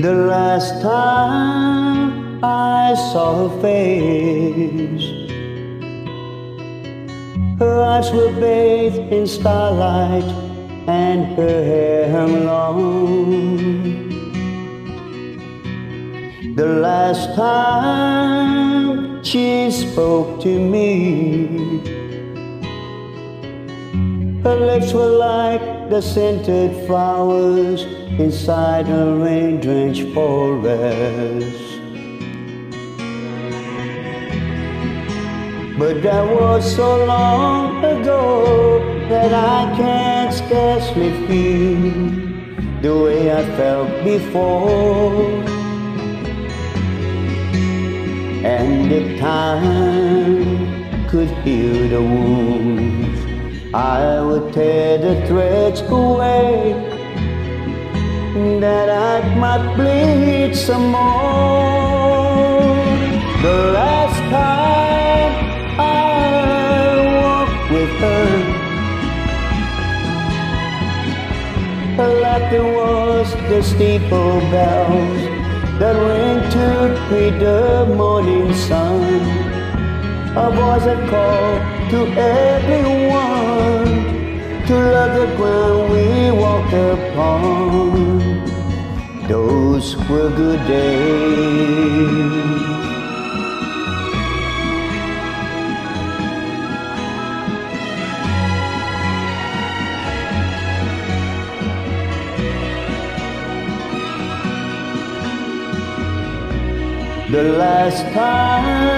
The last time I saw her face, her eyes were bathed in starlight and her hair hung long. The last time she spoke to me, her lips were like the scented flowers inside a rain-drenched forest. But that was so long ago that I can't scarcely feel the way I felt before. And if time could heal the wounds, I would tear the threads away that I might bleed some more. The last time I walked with her, her laughter was the steeple bells that ring to greet the morning sun. A voice that called to everyone Those were good days. The last time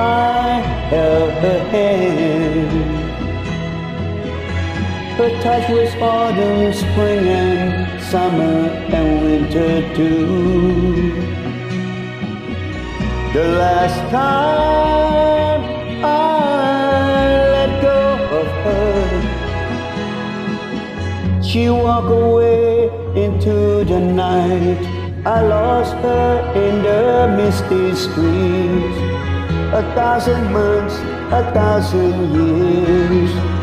I held her hand Touch was autumn, spring and summer and winter too The last time I let go of her She walked away into the night I lost her in the misty streets. A thousand months, a thousand years.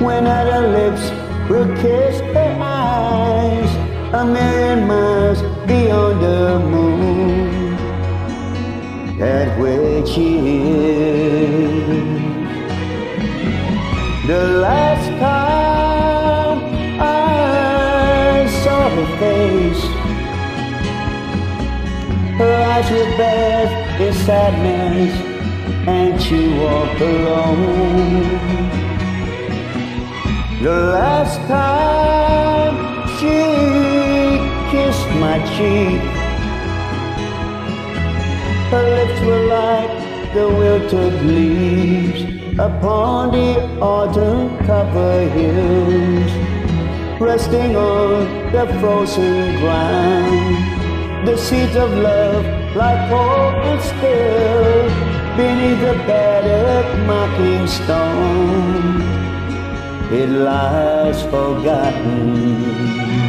When other lips will kiss her eyes, a million miles beyond the moon. Way she is. The last time I saw her face. Her eyes were bathed in sadness and she walked alone. The last time she kissed my cheek, her lips were like the wilted leaves upon the autumn covered hills, resting on the frozen ground. The seeds of love like hope and still beneath the battered mocking stone it lies forgotten